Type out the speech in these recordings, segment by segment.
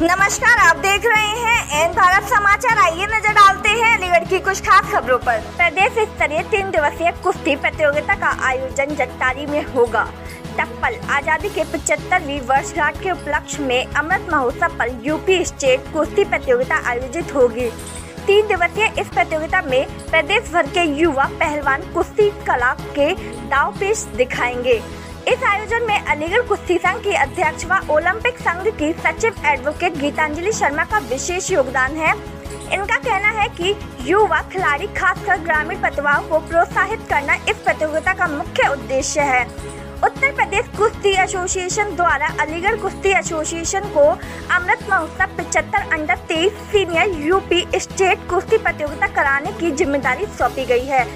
नमस्कार, आप देख रहे हैं एन भारत समाचार। आइए नज़र डालते हैं अलीगढ़ की कुछ खास खबरों पर। प्रदेश स्तरीय तीन दिवसीय कुश्ती प्रतियोगिता का आयोजन जगतारी में होगा। टप्पल, आज़ादी के पचहत्तरवीं वर्षगांठ के उपलक्ष्य में अमृत महोत्सव पर यूपी स्टेट कुश्ती प्रतियोगिता आयोजित होगी। तीन दिवसीय इस प्रतियोगिता में प्रदेश भर के युवा पहलवान कुश्ती कला के दाव पेश दिखाएँगे। इस आयोजन में अलीगढ़ कुश्ती संघ की अध्यक्ष व ओलंपिक संघ की सचिव एडवोकेट गीतांजलि शर्मा का विशेष योगदान है। इनका कहना है कि युवा खिलाड़ी, खासकर ग्रामीण प्रतिभाओं को प्रोत्साहित करना इस प्रतियोगिता का मुख्य उद्देश्य है। उत्तर प्रदेश कुश्ती एसोसिएशन द्वारा अलीगढ़ कुश्ती एसोसिएशन को अमृत महोत्सव पिछहत्तर अंडर तेईस सीनियर यूपी स्टेट कुश्ती प्रतियोगिता कराने की ज़िम्मेदारी सौंपी गई है।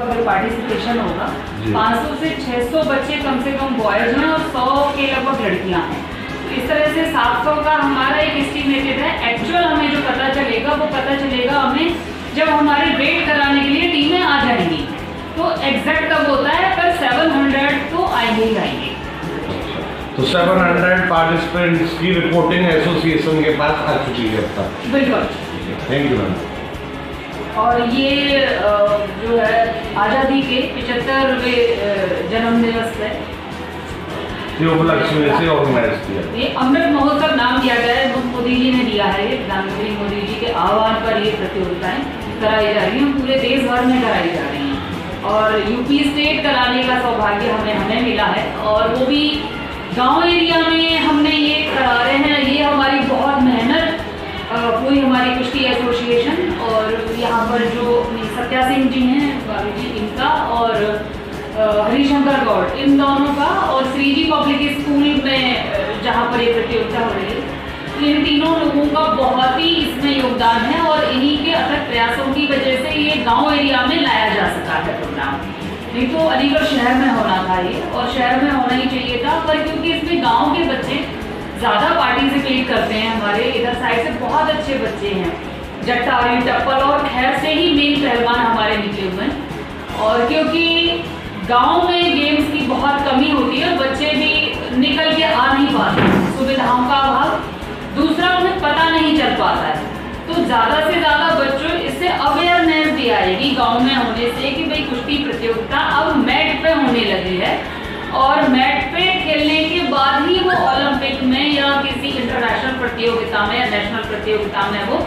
अगर पार्टिसिपेशन होगा। 500 से 600 बच्चे कम से कम बॉयज़ हैं और 100 के लगभग लड़कियाँ हैं। तो इस तरह से 700 का हमारा एक एस्टिमेटेड है। एक्चुअल हमें जो पता चलेगा वो पता चलेगा हमें जब हमारी वेट कराने के लिए टीमें आ जाएँगी। तो एग्जैक्ट कब होता है? पर 700 तो आएँगे ही आएँगे तो 700 पार्टिसिपेंट्स की रिपोर्टिंग एसोसिएशन के पास आ चुकी है अब तक। बिल्कुल। थैंक यू मैम और ये जो है आज़ादी के पिछहत्तरवें जन्म दिवस है। ये उपलक्ष्य में से ऑर्गेनाइज किया। ये अमृत महोत्सव नाम दिया गया है मोदी जी ने दिया है। ये प्रधानमंत्री मोदी जी के आह्वान पर ये प्रतियोगिताएँ कराई जा रही हैं पूरे देश भर में कराई जा रही हैं। और यूपी स्टेट कराने का सौभाग्य हमें हमें मिला है। और वो भी गाँव एरिया में हमने ये करा रहे हैं। ये हमारी बहुत मेहनत पूरी हमारी कुश्ती एसोसिएशन पर जो सत्या सिंह जी हैं बाबू जी, इनका और हरिशंकर गौड़, इन दोनों का और श्री जी पब्लिक स्कूल में जहाँ पर ये प्रतियोगिता हो रही है। इन तीनों लोगों का बहुत ही इसमें योगदान है और इन्हीं के अथक प्रयासों की वजह से ये गाँव एरिया में लाया जा सका है प्रोग्राम। नहीं तो अलीगढ़ शहर में होना था ये और शहर में होना ही चाहिए था, पर क्योंकि इसमें गाँव के बच्चे ज़्यादा पार्टिसिपेट करते हैं हमारे, इधर साइड से बहुत अच्छे बच्चे हैं। जट्टारी टप्पल और खैर से ही मेन पहलवान हमारे निकले हुए हैं। और क्योंकि गाँव में गेम्स की बहुत कमी होती है और बच्चे भी निकल के आ नहीं पाते सुविधाओं का अभाव। दूसरा उन्हें पता नहीं चल पाता है। तो ज़्यादा से ज़्यादा बच्चों इससे अवेयरनेस भी आएगी गाँव में होने से कि भाई कुश्ती प्रतियोगिता अब मैट पे होने लगी है। और मैट पे खेलने के बाद ही वो ओलंपिक में या किसी इंटरनेशनल प्रतियोगिता में या नेशनल प्रतियोगिता में वो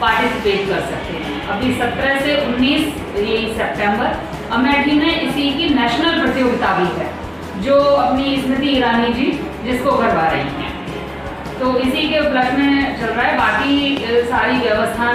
पार्टिसिपेट कर सकते हैं। अभी 17 से 19 ये सितंबर अमेठी में इसी की नेशनल प्रतियोगिता भी है, जो अपनी स्मृति ईरानी जी जिसको करवा रही हैं। तो इसी के उपलक्ष्य में चल रहा है, बाकी सारी व्यवस्था